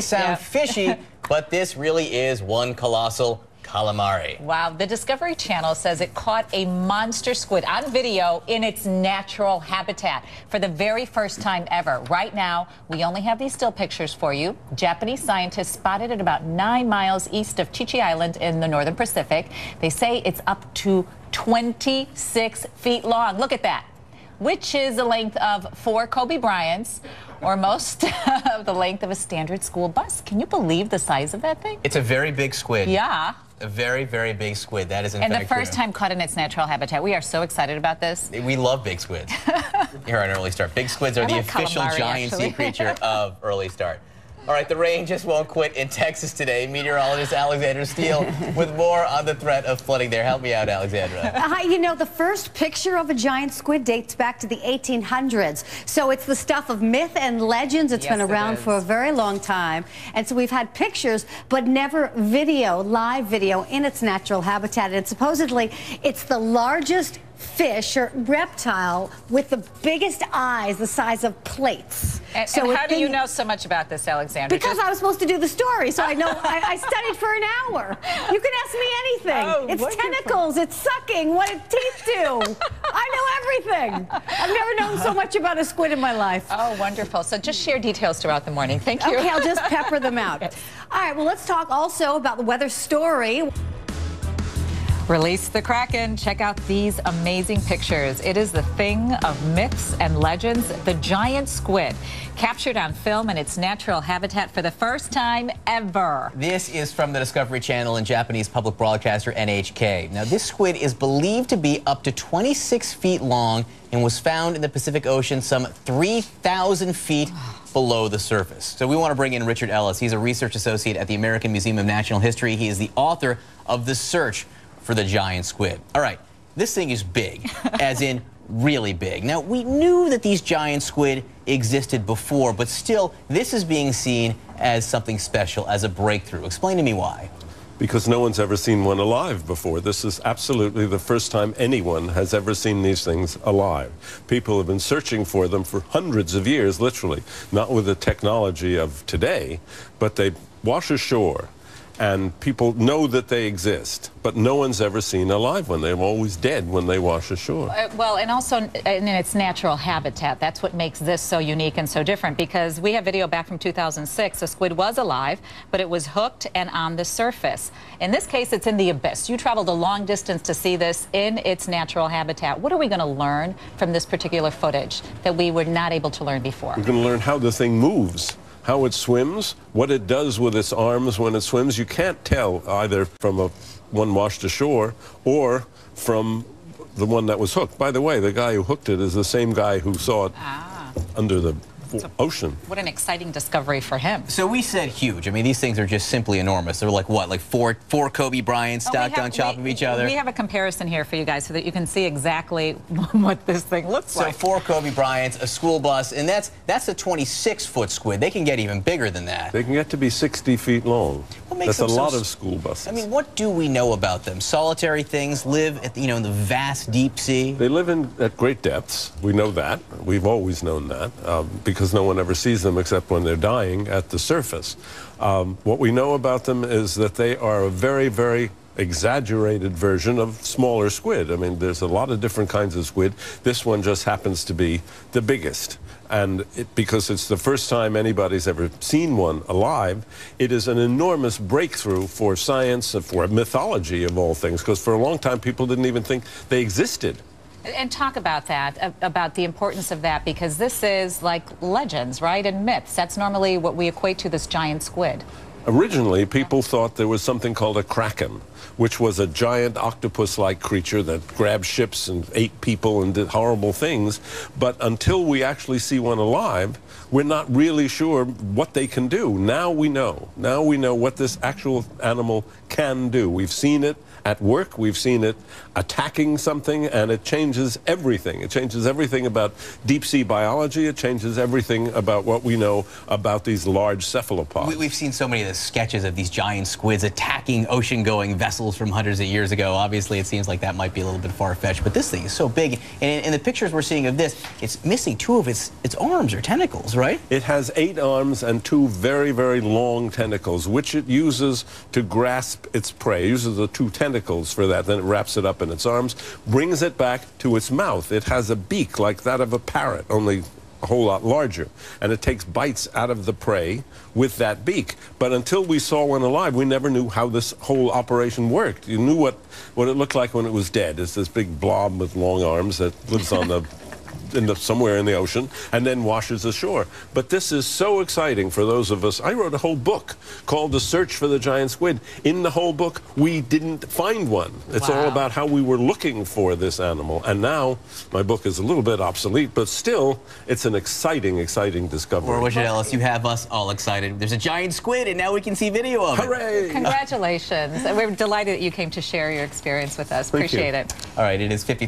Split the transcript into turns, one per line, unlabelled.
sound
Yeah.
fishy, but this really is one colossal calamari.
Wow, the Discovery Channel says it caught a monster squid on video in its natural habitat for the very first time ever. Right now, we only have these still pictures for you. Japanese scientists spotted it about nine miles east of Chichi Island in the northern Pacific. They say it's up to 26 feet long. Look at that. Which is the length of four Kobe Bryants, or most of the length of a standard school bus. Can you believe the size of that thing?
It's a very big squid.
Yeah.
A very, very big squid. That is in
And the first
true.
time caught in its natural habitat. We are so excited about this.
We love big squids here on Early Start. Big squids are the official giant sea creature of Early Start. All right, the rain just won't quit in Texas today. Meteorologist Alexandra Steele with more on the threat of flooding there. Help me out, Alexandra.
Uh, you know, the first picture of a giant squid dates back to the 1800s. So it's the stuff of myth and legends. It's
Yes,
been around
is.
for a very long time. And so we've had pictures, but never video, live video in its natural habitat. And supposedly it's the largest fish or reptile with the biggest eyes the size of plates.
And,
so
and how do you know so much about this, Alexandra?
Because
Just-
I was supposed to do the story, so I know I, I studied for an hour. You can ask me anything.
Oh,
it's
wonderful.
tentacles, it's sucking, what its teeth do. I know everything. I've never known so much about a squid in my life.
Oh, wonderful. So just share details throughout the morning. Thank you.
Okay, I'll just pepper them out. All right, well, let's talk also about the weather story.
Release the Kraken. Check out these amazing pictures. It is the thing of myths and legends, the giant squid, captured on film in its natural habitat for the first time ever.
This is from the Discovery Channel and Japanese public broadcaster NHK. Now, this squid is believed to be up to 26 feet long and was found in the Pacific Ocean some 3,000 feet below the surface. So we want to bring in Richard Ellis. He's a research associate at the American Museum of Natural History. He is the author of The Search for the Giant Squid. All right, this thing is big, as in really big. Now, we knew that these giant squid existed before, but still, this is being seen as something special, as a breakthrough. Explain to me why.
because no one's ever seen one alive before. This is absolutely the first time anyone has ever seen these things alive. People have been searching for them for hundreds of years, literally, not with the technology of today, but they wash ashore. And people know that they exist, but no one's ever seen a live one. They're always dead when they wash ashore.
Uh, well, and also in in its natural habitat. That's what makes this so unique and so different because we have video back from 2006. The squid was alive, but it was hooked and on the surface. In this case, it's in the abyss. You traveled a long distance to see this in its natural habitat. What are we going to learn from this particular footage that we were not able to learn before?
We're going to learn how the thing moves, how it swims, what it does with its arms when it swims. You can't tell either from a one washed ashore or from the one that was hooked. By the way, the guy who hooked it is the same guy who saw it
Ah.
under the ocean.
What an exciting discovery for him.
So we said huge. I mean, these things are just simply enormous. They're like what, like four four Kobe Bryants
Oh,
stacked
have-
on top
we-
of each other?
We have a comparison here for you guys so that you can see exactly what this thing looks like.
so four Kobe Bryants, a school bus, and that's that's a 26 foot squid. They can get even bigger than that.
They can get to be 60 feet long.
What makes
That's a
so
lot of school buses.
I mean, what do we know about them? Solitary things live at you know in the vast deep sea.
They live in at great depths. We know that. We've always known that um, because no one ever sees them except when they're dying at the surface. Um, what we know about them is that they are a very, very exaggerated version of smaller squid. I mean, there's a lot of different kinds of squid. This one just happens to be the biggest. And it, because it's the first time anybody's ever seen one alive, it is an enormous breakthrough for science and for mythology of all things. Because for a long time, people didn't even think they existed.
And talk about that, about the importance of that, because this is like legends, right, and myths. That's normally what we equate to this giant squid.
Originally, people thought there was something called a kraken, which was a giant octopus like creature that grabbed ships and ate people and did horrible things. But until we actually see one alive, we're not really sure what they can do. Now we know. Now we know what this actual animal can do. We've seen it at work, we've seen it attacking something, and it changes everything. It changes everything about deep sea biology, it changes everything about what we know about these large cephalopods.
We, we've seen so many of the sketches of these giant squids attacking ocean-going vessels from hundreds of years ago. Obviously, it seems like that might be a little bit far-fetched, but this thing is so big. And in, in the pictures we're seeing of this, it's missing two of its its arms or tentacles, right?
It has eight arms and two very, very long tentacles, which it uses to grasp its prey. It uses the two tentacles for that. Then it wraps it up in its arms, brings it back to its mouth. It has a beak like that of a parrot, only a whole lot larger. And it takes bites out of the prey with that beak. But until we saw one alive, we never knew how this whole operation worked. You knew what, what it looked like when it was dead. It's this big blob with long arms that lives on the in the, somewhere in the ocean and then washes ashore. But this is so exciting for those of us. I wrote a whole book called The Search for the Giant Squid. In the whole book, we didn't find one. It's all about how we were looking for this animal. And now my book is a little bit obsolete, but still, it's an exciting, exciting discovery.
Or Richard Ellis, you have us all excited. There's a giant squid, and now we can see video of it.
Hooray!
Congratulations. We're delighted that you came to share your experience with us.
Thank you.
Appreciate it.
All right, it is 53.